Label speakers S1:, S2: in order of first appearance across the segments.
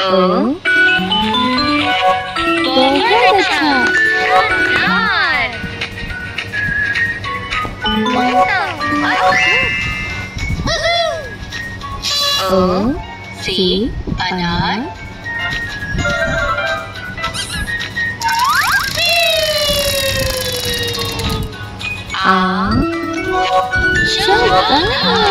S1: ớ Cô rất là ớ xí banana áo sữa banana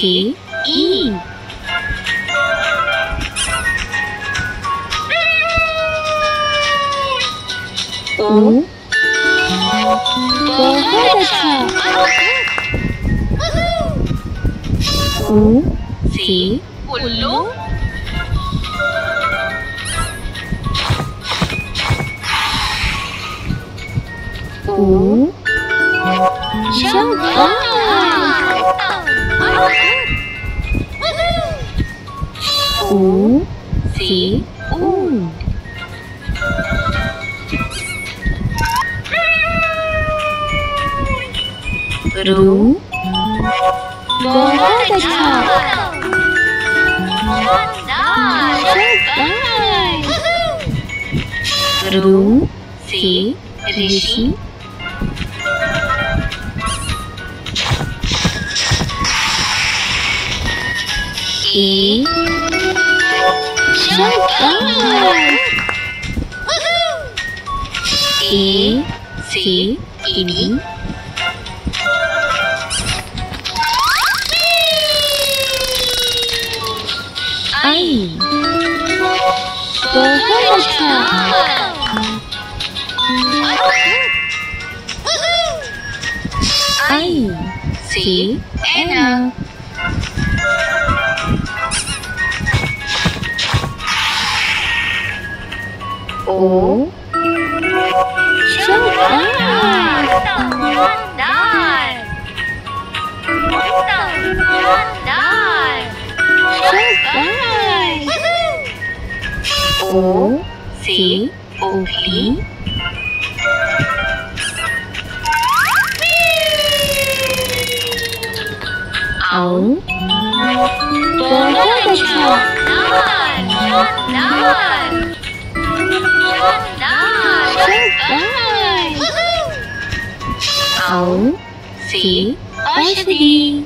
S1: khí Y U Bohadacha U Xí Ulu U Shanghai 五四五六七七七 rất đáng ý xí ý bí ai cô n 五、十五、二、nine、nine、十五、五、四、五、零。ấu Bốn cái chồng Nine Nine ấu xí ớt đi.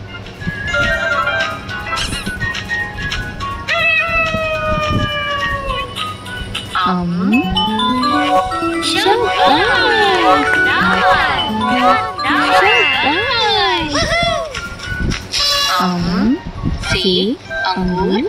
S1: Ống sức ơi ống xí ống